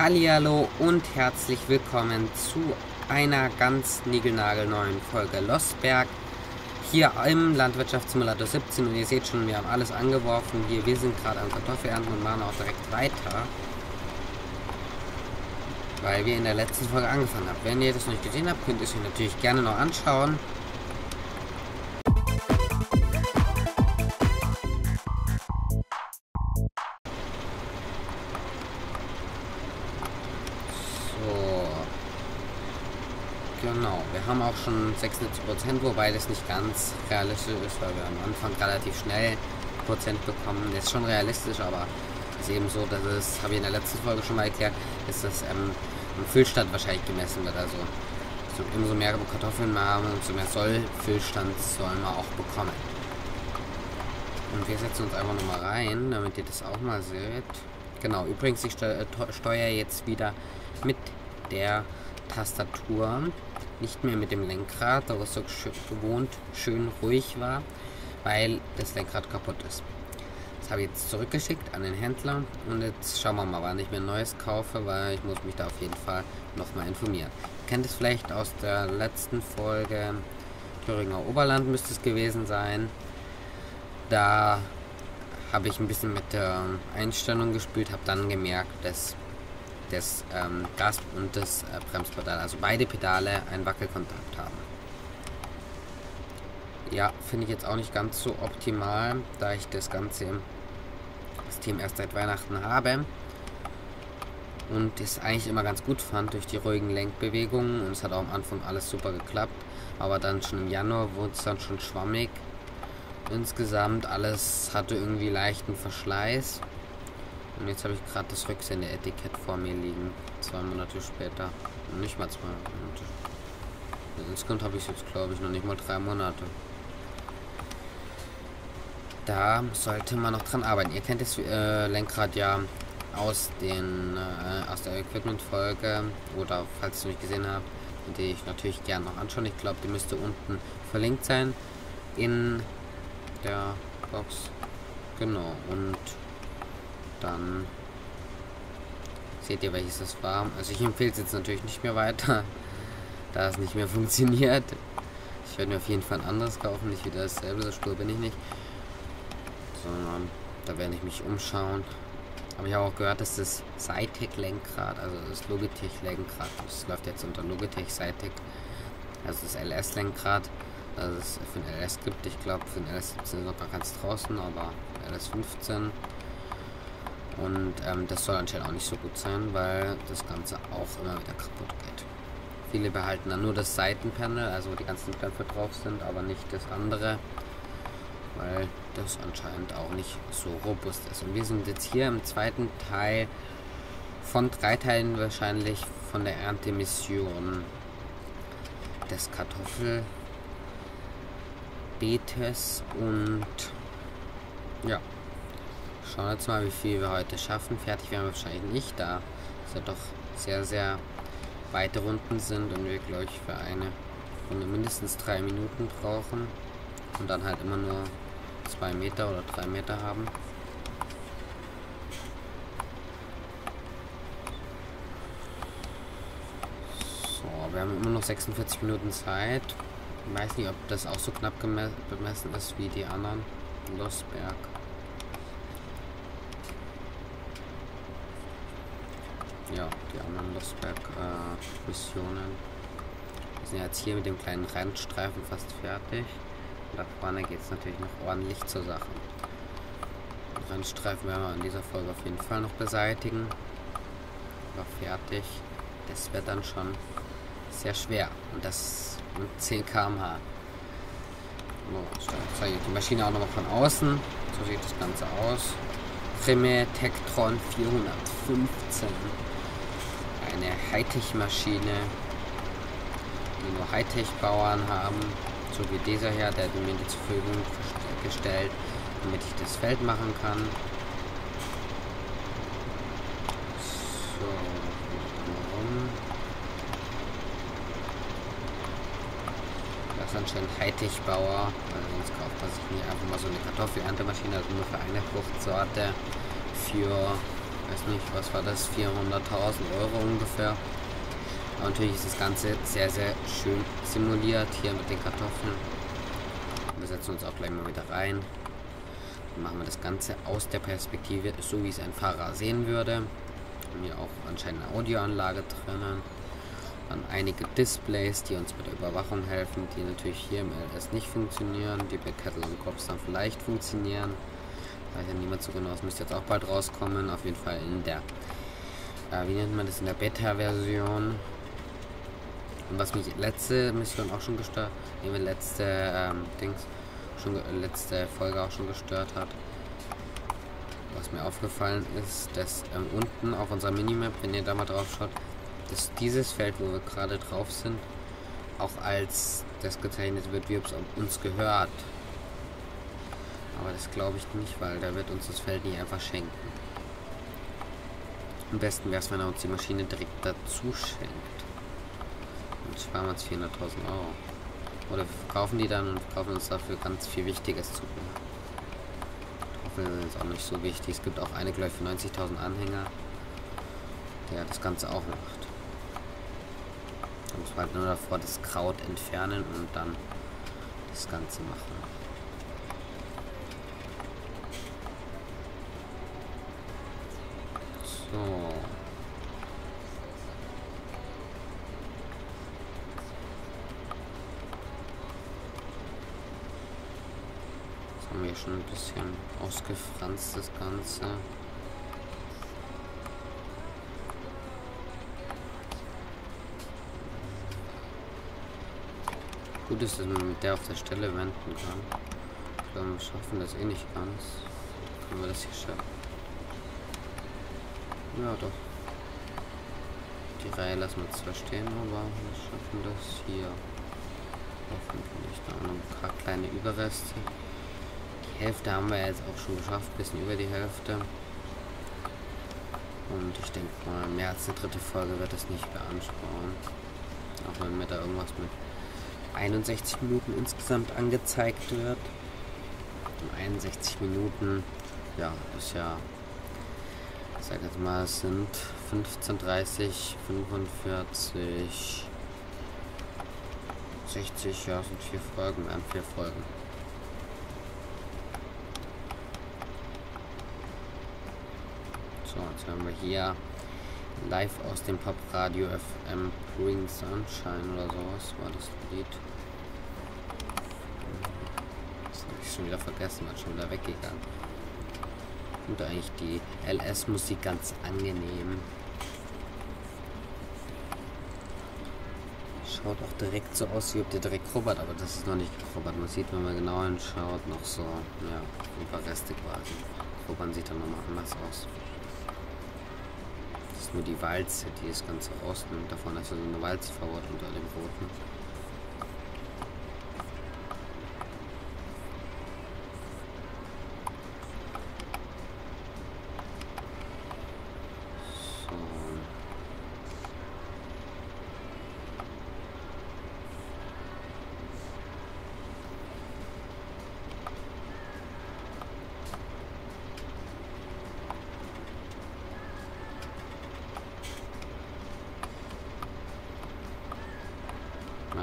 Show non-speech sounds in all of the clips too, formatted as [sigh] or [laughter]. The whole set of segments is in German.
Hallihallo und herzlich willkommen zu einer ganz niegelnagelneuen Folge Losberg. Hier im Landwirtschaftssimulator 17 und ihr seht schon, wir haben alles angeworfen. Hier, wir sind gerade am Kartoffelernten und machen auch direkt weiter. Weil wir in der letzten Folge angefangen haben. Wenn ihr das noch nicht gesehen habt, könnt ihr es euch natürlich gerne noch anschauen. Genau, wir haben auch schon 76 Prozent, wobei das nicht ganz realistisch ist, weil wir am Anfang relativ schnell Prozent bekommen. Das ist schon realistisch, aber es ist eben so, dass es, habe ich in der letzten Folge schon mal erklärt, ist das ähm, im Füllstand wahrscheinlich gemessen wird. Also so, umso mehr Kartoffeln wir haben, umso mehr Sollfüllstand sollen wir auch bekommen. Und wir setzen uns einfach nochmal rein, damit ihr das auch mal seht. Genau, übrigens, ich äh, steuere jetzt wieder mit der Tastatur nicht mehr mit dem Lenkrad, da was so gewohnt schön ruhig war, weil das Lenkrad kaputt ist. Das habe ich jetzt zurückgeschickt an den Händler und jetzt schauen wir mal, wann ich mir ein neues kaufe, weil ich muss mich da auf jeden Fall nochmal informieren. Ihr kennt es vielleicht aus der letzten Folge, Thüringer Oberland müsste es gewesen sein. Da habe ich ein bisschen mit der Einstellung gespielt, habe dann gemerkt, dass das ähm, Gas- und das äh, Bremspedal, also beide Pedale, einen Wackelkontakt haben. Ja, finde ich jetzt auch nicht ganz so optimal, da ich das ganze System erst seit Weihnachten habe und es eigentlich immer ganz gut fand durch die ruhigen Lenkbewegungen und es hat auch am Anfang alles super geklappt, aber dann schon im Januar wurde es dann schon schwammig. Insgesamt alles hatte irgendwie leichten Verschleiß und jetzt habe ich gerade das Rücksende-Etikett vor mir liegen. Zwei Monate später. Nicht mal zwei Monate. Insgesamt habe ich jetzt, glaube ich, noch nicht mal drei Monate. Da sollte man noch dran arbeiten. Ihr kennt das äh, Lenkrad ja aus den äh, aus der Equipment-Folge oder falls ihr nicht gesehen habt, die ich natürlich gerne noch anschauen. Ich glaube, die müsste unten verlinkt sein in der Box. Genau. Und dann seht ihr, welches das war. Also ich empfehle es jetzt natürlich nicht mehr weiter, [laughs] da es nicht mehr funktioniert. Ich werde mir auf jeden Fall ein anderes kaufen, nicht wieder dasselbe, so stur bin ich nicht. Sondern da werde ich mich umschauen. Aber ich habe auch gehört, dass das Cytec-Lenkrad, also das Logitech-Lenkrad, das läuft jetzt unter Logitech Cytec, also das LS-Lenkrad, das es für ein LS gibt. Ich glaube, für ein LS 17 ist noch gar keins draußen, aber LS 15 und ähm, das soll anscheinend auch nicht so gut sein, weil das Ganze auch immer wieder kaputt geht. Viele behalten dann nur das Seitenpanel, also wo die ganzen Knöpfe drauf sind, aber nicht das andere, weil das anscheinend auch nicht so robust ist. Und wir sind jetzt hier im zweiten Teil von drei Teilen wahrscheinlich von der Erntemission des Kartoffelbeetes und ja, Schauen jetzt mal, wie viel wir heute schaffen. Fertig werden wir wahrscheinlich nicht, da es ja doch sehr, sehr weite Runden sind und wir, glaube ich, für eine Runde mindestens drei Minuten brauchen und dann halt immer nur zwei Meter oder drei Meter haben. So, wir haben immer noch 46 Minuten Zeit. Ich weiß nicht, ob das auch so knapp bemessen ist wie die anderen. Losberg. Ja, die anderen Lostberg-Missionen. Äh, wir sind jetzt hier mit dem kleinen Rennstreifen fast fertig. Und da vorne geht es natürlich noch ordentlich zur Sache. Den Rennstreifen werden wir in dieser Folge auf jeden Fall noch beseitigen. Aber fertig. Das wird dann schon sehr schwer. Und das mit 10 km/h. So, ich zeige die Maschine auch nochmal von außen. So sieht das Ganze aus. Prime Tektron 415 eine Hightech-Maschine, die nur Hightech-Bauern haben, so wie dieser hier, der mir die zur Verfügung gestellt, damit ich das Feld machen kann. So, warum? Das ist anscheinend Hightech-Bauer, also sonst kauft man sich nicht einfach mal so eine Kartoffelerntemaschine, also nur für eine Fruchtsorte für weiß nicht, was war das, 400.000 Euro ungefähr. Aber natürlich ist das Ganze sehr, sehr schön simuliert hier mit den Kartoffeln. Wir setzen uns auch gleich mal wieder rein. Dann machen wir das Ganze aus der Perspektive, so wie es ein Fahrer sehen würde. Haben hier auch anscheinend eine Audioanlage drinnen. Dann einige Displays, die uns bei der Überwachung helfen, die natürlich hier im LS nicht funktionieren, die bei Kettle und Cops dann vielleicht funktionieren. Weiß ja niemand so genau, es müsste jetzt auch bald rauskommen. Auf jeden Fall in der, äh, wie nennt man das, in der Beta-Version. Und was mich letzte Mission auch schon gestört, nee, letzte ähm, Dings, schon letzte Folge auch schon gestört hat. Was mir aufgefallen ist, dass ähm, unten auf unserer Minimap, wenn ihr da mal drauf schaut, dass dieses Feld, wo wir gerade drauf sind, auch als das gezeichnet wird, wie es uns gehört. Aber das glaube ich nicht, weil da wird uns das Feld nicht einfach schenken. Am besten wäre es, wenn er uns die Maschine direkt dazu schenkt. Und wir uns 400.000 Euro. Oder wir verkaufen die dann und kaufen uns dafür ganz viel Wichtiges zu. Kartoffeln ist auch nicht so wichtig. Es gibt auch eine, glaube ich, für 90.000 Anhänger, der das Ganze auch macht. Da muss man halt nur davor das Kraut entfernen und dann das Ganze machen. So. Jetzt haben wir schon ein bisschen ausgefranst, das Ganze. Gut ist, dass man mit der auf der Stelle wenden kann. Ich glaube, wir schaffen das eh nicht ganz. Können wir das hier schaffen? Ja, doch. Die Reihe lassen wir zwar stehen, aber wir schaffen das hier. Hoffentlich. Da noch ein paar kleine Überreste. Die Hälfte haben wir jetzt auch schon geschafft, bisschen über die Hälfte. Und ich denke mal, mehr als eine dritte Folge wird es nicht beanspruchen. Auch wenn mir da irgendwas mit 61 Minuten insgesamt angezeigt wird. Und 61 Minuten, ja, ist ja sag jetzt mal, es sind 15, 30, 45, 60, ja, sind vier Folgen, an vier Folgen. So, jetzt haben wir hier live aus dem Pop Radio FM Bring Sunshine oder sowas war das Lied. Das habe ich schon wieder vergessen, hat schon wieder weggegangen finde eigentlich die LS-Musik ganz angenehm. Schaut auch direkt so aus, wie ob der direkt Robert, aber das ist noch nicht Robert. Man sieht, wenn man genau hinschaut, noch so, ja, ein paar Reste quasi. Robert sieht dann nochmal anders aus. Das ist nur die Walze, die das Ganze rausnimmt. Davon ist so eine Walze verbaut unter dem Roten.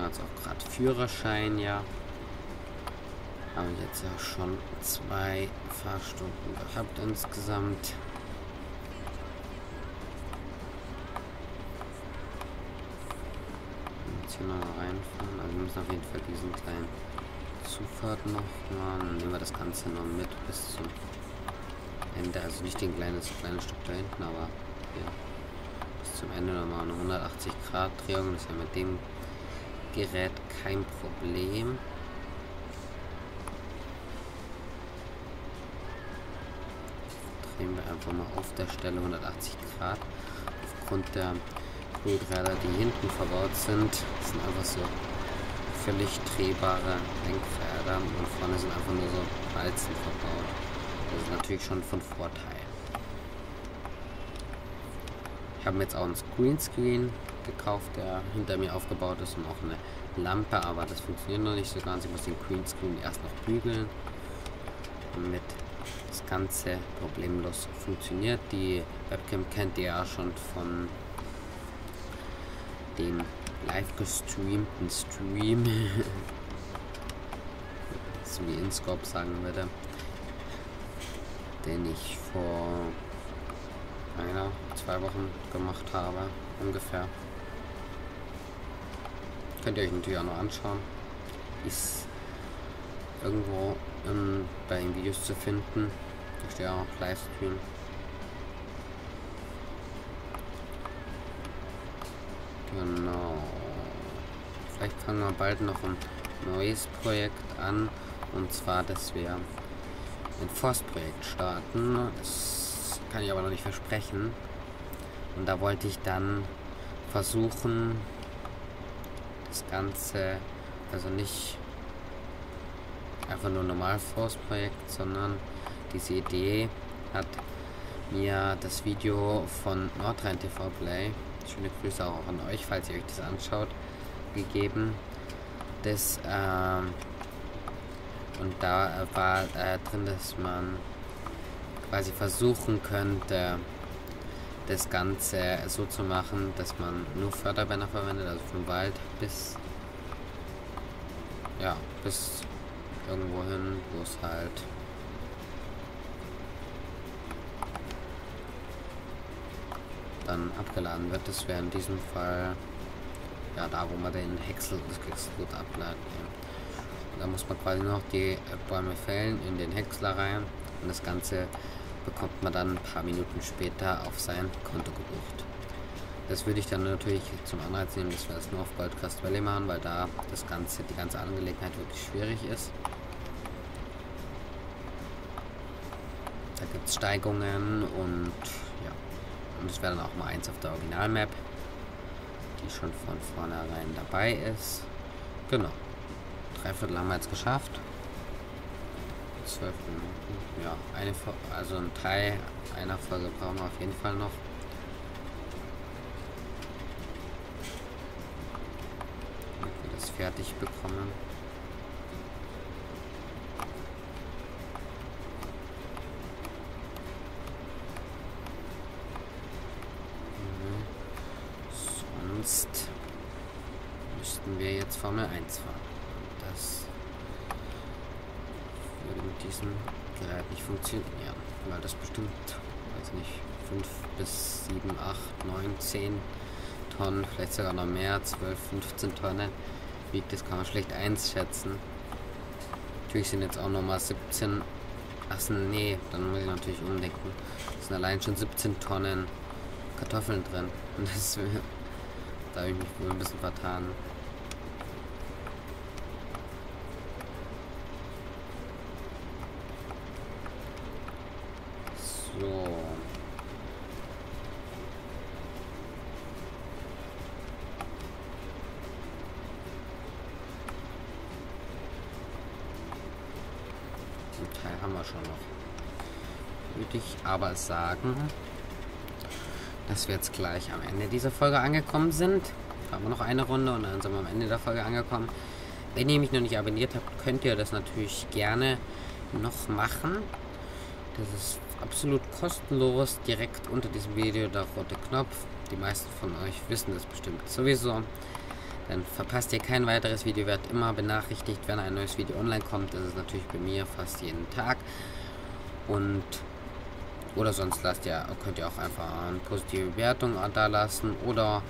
jetzt auch gerade Führerschein, ja. Habe jetzt ja schon zwei Fahrstunden gehabt insgesamt. Jetzt hier noch reinfahren. Also wir müssen auf jeden Fall diesen kleinen Zufahrt noch machen. Dann nehmen wir das Ganze noch mit bis zum Ende. Also nicht den kleinen, das kleine Stück da hinten, aber ja. Bis zum Ende nochmal eine 180 Grad Drehung. Das ist ja mit dem Gerät kein Problem. Drehen wir einfach mal auf der Stelle 180 Grad. Aufgrund der Grillräder, die hinten verbaut sind, sind einfach so völlig drehbare Lenkräder und vorne sind einfach nur so Walzen verbaut. Das ist natürlich schon von Vorteil. Ich habe mir jetzt auch ein Screenscreen gekauft, der hinter mir aufgebaut ist und auch eine Lampe, aber das funktioniert noch nicht so ganz. Ich muss den Greenscreen erst noch bügeln, damit das Ganze problemlos funktioniert. Die Webcam kennt ihr ja schon von dem live gestreamten Stream, [laughs] so wie InScope sagen würde, den ich vor einer, zwei Wochen gemacht habe, ungefähr. Könnt ihr euch natürlich auch noch anschauen. Ist irgendwo in, bei den Videos zu finden. Da steht auch Livestream. Genau. Vielleicht fangen wir bald noch ein neues Projekt an. Und zwar, dass wir ein Forstprojekt starten. Das kann ich aber noch nicht versprechen. Und da wollte ich dann versuchen, das Ganze, also nicht einfach nur normal Forstprojekt, sondern diese Idee hat mir das Video von Nordrhein TV Play Schöne Grüße auch an euch, falls ihr euch das anschaut, gegeben. Das, ähm, und da war äh, drin, dass man quasi versuchen könnte, das Ganze so zu machen, dass man nur Förderbänder verwendet, also vom Wald bis ja, bis irgendwo hin, wo es halt dann abgeladen wird. Das wäre in diesem Fall ja da, wo man den Häcksel, das Häckselgut abladen. Ja. Da muss man quasi noch die Bäume fällen in den Häcksler rein und das Ganze bekommt man dann ein paar Minuten später auf sein Konto gebucht. Das würde ich dann natürlich zum Anreiz nehmen, dass wir das nur auf Goldcrest Valley machen, weil da das ganze, die ganze Angelegenheit wirklich schwierig ist. Da gibt es Steigungen und ja, und es wäre dann auch mal eins auf der Originalmap, die schon von vornherein dabei ist. Genau. Dreiviertel haben wir jetzt geschafft. Zwölf Minuten. Ja, eine also ein Teil einer Folge brauchen wir auf jeden Fall noch. Damit wir das fertig bekommen. sonst müssten wir jetzt Formel 1 fahren. Das mit diesem Gerät nicht funktionieren, weil das bestimmt, weiß nicht, 5 bis 7, 8, 9, 10 Tonnen, vielleicht sogar noch mehr, 12, 15 Tonnen wiegt. Das kann man schlecht einschätzen. Natürlich sind jetzt auch nochmal 17, ach nee, dann muss ich natürlich umdenken. Es sind allein schon 17 Tonnen Kartoffeln drin. Und [laughs] das da habe ich mich wohl ein bisschen vertan. So. Den Teil haben wir schon noch. Würde ich aber sagen, dass wir jetzt gleich am Ende dieser Folge angekommen sind. Haben wir noch eine Runde und dann sind wir am Ende der Folge angekommen. Wenn ihr mich noch nicht abonniert habt, könnt ihr das natürlich gerne noch machen. Das ist absolut kostenlos. Direkt unter diesem Video der rote Knopf. Die meisten von euch wissen das bestimmt sowieso. Dann verpasst ihr kein weiteres Video, werdet immer benachrichtigt, wenn ein neues Video online kommt. Das ist natürlich bei mir fast jeden Tag. Und oder sonst lasst ihr, könnt ihr auch einfach eine positive Bewertung da lassen oder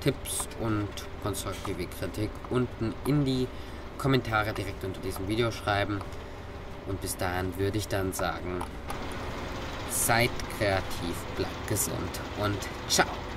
Tipps und konstruktive Kritik unten in die Kommentare direkt unter diesem Video schreiben. Und bis dahin würde ich dann sagen, seid kreativ, bleibt gesund und ciao.